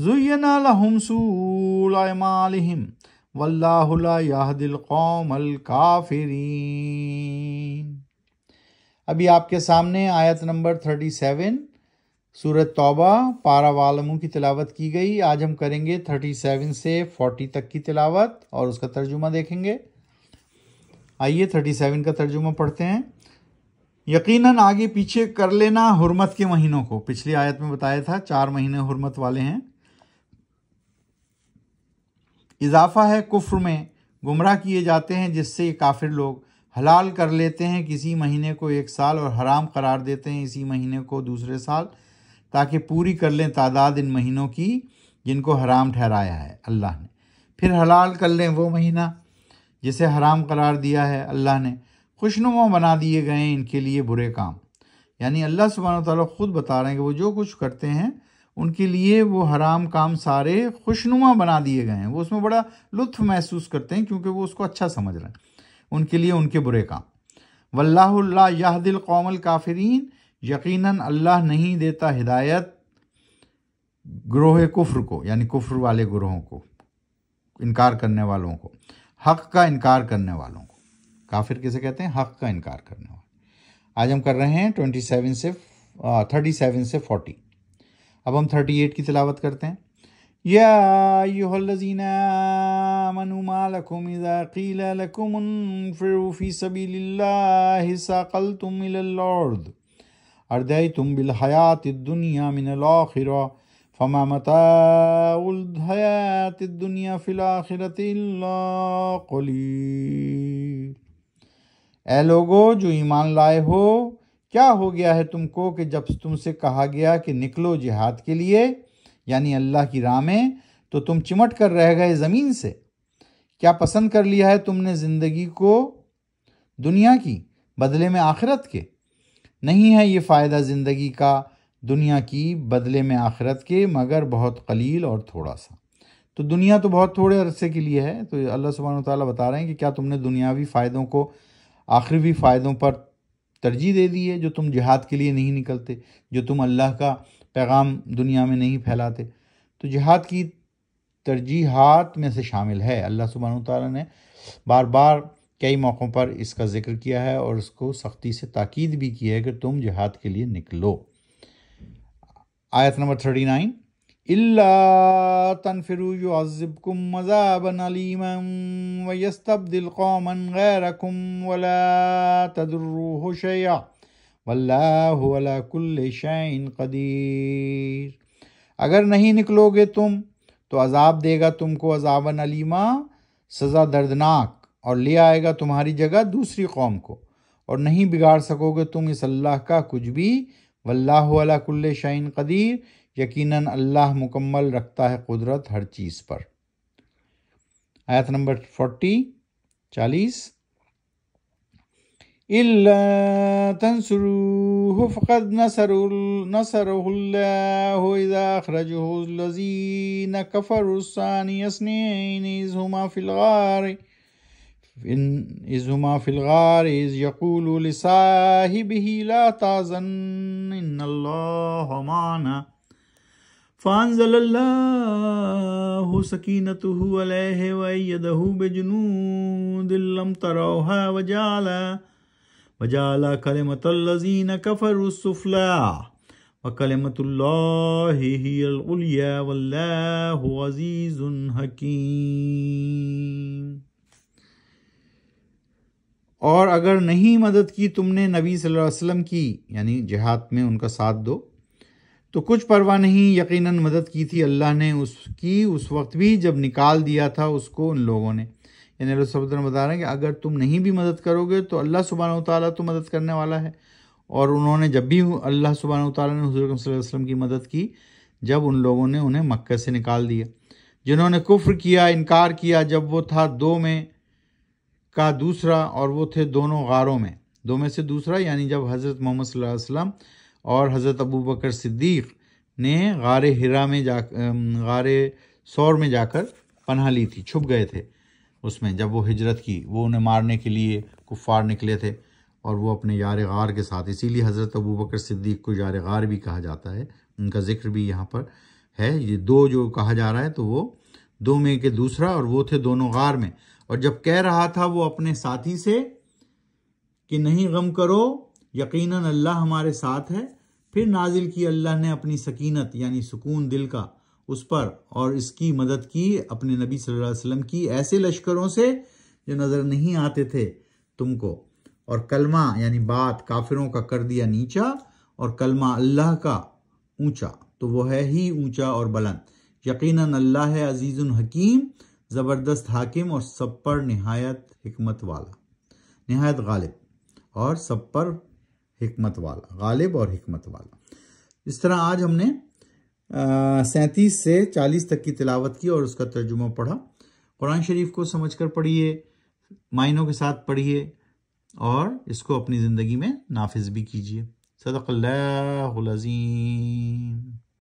ज़ुय्यना लहुम काफिरीन अभी आपके सामने आयत नंबर थर्टी सेवन सूरत तौबा, पारा वालमू की तिलावत की गई। आज हम करेंगे थर्टी सेवन से फोर्टी तक की तिलावत और उसका तर्जुमा देखेंगे। आइए थर्टी सेवन का तर्जुमा पढ़ते हैं। यकीनन आगे पीछे कर लेना हुरमत के महीनों को। पिछली आयत में बताया था, चार महीने हुरमत वाले हैं। इजाफा है कुफ्र में, गुमराह किए जाते हैं जिससे काफिर लोग हलाल कर लेते हैं, किसी महीने को एक साल और हराम करार देते हैं इसी महीने को दूसरे साल, ताकि पूरी कर लें तादाद इन महीनों की जिनको हराम ठहराया है अल्लाह ने। फिर हलाल कर लें वो महीना जिसे हराम करार दिया है अल्लाह ने। खुशनुमा बना दिए गए इनके लिए बुरे काम। यानी अल्लाह सुबहान ताला खुद बता रहे हैं कि वो जो कुछ करते हैं उनके लिए वो हराम काम सारे खुशनुमा बना दिए गए हैं। वो उसमें बड़ा लुत्फ महसूस करते हैं क्योंकि वो उसको अच्छा समझ रहे हैं। उनके लिए उनके बुरे काम। वल्लाहुल्ला यह दिल कौमल काफरीन, यकीनन अल्लाह नहीं देता हिदायत ग्रोह कुफ्र को, यानी कुफ्र वाले ग्रोहों को, इनकार करने वालों को, हक का इनकार करने वालों को। काफिर किसे कहते हैं? हक का इनकार करने वाले। आज हम कर रहे हैं ट्वेंटी सेवन से थर्टी सेवन से फोर्टी अब हम थर्टी एट की तिलावत करते हैं। याजीना मनुमालकुम इज़ा क़ील लकुम उनफ़िरू फ़ी सबीलिल्लाहि सक़लतुम इलल अर्द। अर्दैतुम बिल हयातिद दुनिया मिनल आखिरा। फमा मताउल दुनिया फिल आखिरति ए लोगो, जो ईमान लाए हो क्या हो गया है तुमको कि जब तुमसे कहा गया कि निकलो जिहाद के लिए, यानी अल्लाह की राह में तो तुम चिमट कर रह गए ज़मीन से? क्या पसंद कर लिया है तुमने ज़िंदगी को दुनिया की, बदले में आखिरत के? नहीं है ये फ़ायदा ज़िंदगी का, दुनिया की, बदले में आखिरत के, मगर बहुत कलील और थोड़ा सा। तो दुनिया तो बहुत थोड़े अरसे के लिए है तो अल्लाह सुबहान ताली बता रहे हैं कि क्या तुमने दुनियावी फ़ायदों को, आखिरी फ़ायदों पर तरजीह दे दी है जो तुम जिहाद के लिए नहीं निकलते, जो तुम अल्लाह का पैगाम दुनिया में नहीं फैलाते। तो जिहाद की तरजीहात में से शामिल है। अल्लाह सुबहान ताली ने बार बार कई मौक़ों पर इसका ज़िक्र किया है और उसको सख्ती से ताकीद भी की है कि तुम जिहाद के लिए निकलो। आयत नंबर थर्टी नाइन। अला कदीर अगर नहीं निकलोगे तुम तो अजाब देगा तुमको अजाबन अलीमा सज़ा दर्दनाक और ले आएगा तुम्हारी जगह दूसरी कौम को और नहीं बिगाड़ सकोगे तुम इस अल्लाह का कुछ भी वल्लाहु अला शैइन कदीर यकीनन अल्लाह मुकम्मल रखता है कुदरत हर चीज़ पर। आयत नंबर फोर्टी, चालीस। तंसरूह फ़क़द नसरहु इज़ा अखरजहु लज़ीन कफ़रुस्सानी यसनैन इज़ हुमा फ़िल गार, इन, इज़ हुमा फ़िल गार इज़ यक़ूलु लिसाहिबिही ला ताज़न इन्नल्लाह माना। और अगर नहीं मदद की तुमने नबी सल्लल्लाहु अलैहि वसल्लम की, यानी जिहाद में उनका साथ दो तो कुछ परवाह नहीं, यकीनन मदद की थी अल्लाह ने उसकी, उस वक्त भी जब निकाल दिया था उसको उन लोगों ने। यानी रसोल्ला बता रहे हैं कि अगर तुम नहीं भी मदद करोगे तो अल्लाह सुबहान ताली तो मदद करने वाला है। और उन्होंने जब भी अल्लाह सुबहान ताली ने हजूर वसल्लम की मदद की, जब उन लोगों ने उन्हें मक्के से निकाल दिया। जिन्होंने कुफ्र किया, इनकार किया, जब वो था दो में का दूसरा और वो थे दोनों गारों में। दो में से दूसरा, यानी जब हज़रत मोहम्मद सल्लल्लाहु अलैहि वसल्लम और हज़रत अबू बकर सिद्दीक़ ने गार हिरा में जा गार सौर में जाकर पनाह ली थी, छुप गए थे। उसमें जब वो हिजरत की, वो उन्हें मारने के लिए कुफ़ार निकले थे और वो अपने यार गार के साथ, इसीलिए हज़रत अबू बकर सिद्दीक़ को यार गार भी कहा जाता है। उनका ज़िक्र भी यहाँ पर है। ये दो जो कहा जा रहा है तो वो दो में के दूसरा और वो थे दोनों गार में। और जब कह रहा था वो अपने साथी से कि, नहीं गम करो, यकीनन अल्लाह हमारे साथ है फिर नाजिल की अल्लाह ने अपनी सकीनत, यानी सुकून दिल का, उस पर और इसकी मदद की अपने नबी सल्लल्लाहु अलैहि वसल्लम की। ऐसे लश्करों से जो नज़र नहीं आते थे तुमको। और कलमा, यानी बात काफिरों का कर दिया नीचा और कलमा अल्लाह का ऊँचा तो वो है ही ऊँचा और बुलंद। यकीनन अल्लाह है अजीज़ुल हकीम, ज़बरदस्त हाकिम और सब पर नहायत हमत वाला, नहायत गालिब और सब पर हमत वाला गालिब और हमत वाला इस तरह आज हमने सैंतीस से चालीस तक की तिलावत की और उसका तर्जुमा पढ़ा। कुरान शरीफ को समझ कर पढ़िए, मायनों के साथ पढ़िए और इसको अपनी ज़िंदगी में नाफिज भी कीजिए। सदक़ल्लाज़ीम